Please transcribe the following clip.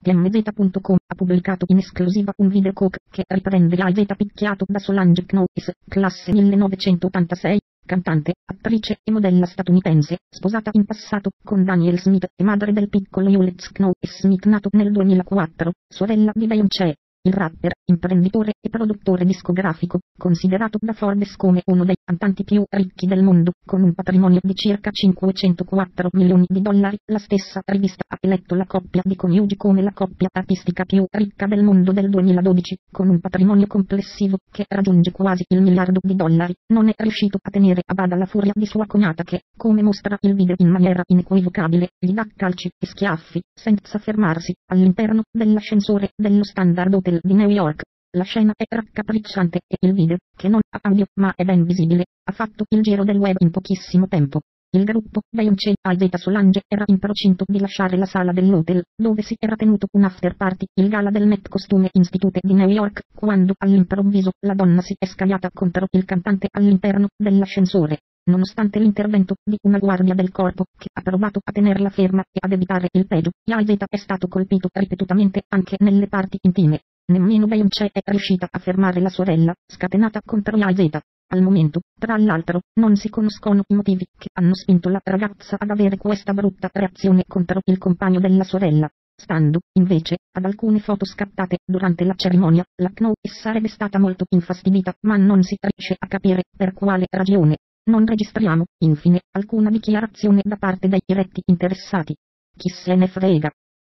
TMZ.com ha pubblicato in esclusiva un video cook che riprende l'AZ picchiato da Solange Knowles, classe 1986, cantante, attrice e modella statunitense, sposata in passato con Daniel Smith e madre del piccolo Hewlett Knowles Smith nato nel 2004, sorella di Beyoncé. Il rapper, imprenditore e produttore discografico, considerato da Forbes come uno dei cantanti più ricchi del mondo, con un patrimonio di circa 504 milioni di dollari, la stessa rivista ha eletto la coppia di coniugi come la coppia artistica più ricca del mondo del 2012, con un patrimonio complessivo che raggiunge quasi il miliardo di dollari, non è riuscito a tenere a bada la furia di sua cognata che, come mostra il video in maniera inequivocabile, gli dà calci e schiaffi, senza fermarsi, all'interno dell'ascensore dello Standard Hotel di New York. La scena è raccapricciante e il video, che non ha audio ma è ben visibile, ha fatto il giro del web in pochissimo tempo. Il gruppo Beyoncé Alzeta Solange era in procinto di lasciare la sala dell'hotel, dove si era tenuto un after party, il gala del Met Costume Institute di New York, quando all'improvviso la donna si è scagliata contro il cantante all'interno dell'ascensore. Nonostante l'intervento di una guardia del corpo che ha provato a tenerla ferma e ad evitare il peggio, Yazeta è stato colpito ripetutamente anche nelle parti intime. Nemmeno Beyoncé è riuscita a fermare la sorella, scatenata contro Yazeta. Al momento, tra l'altro, non si conoscono i motivi che hanno spinto la ragazza ad avere questa brutta reazione contro il compagno della sorella. Stando, invece, ad alcune foto scattate durante la cerimonia, la Knowles sarebbe stata molto infastidita ma non si riesce a capire per quale ragione. Non registriamo, infine, alcuna dichiarazione da parte dei diretti interessati. Chi se ne frega.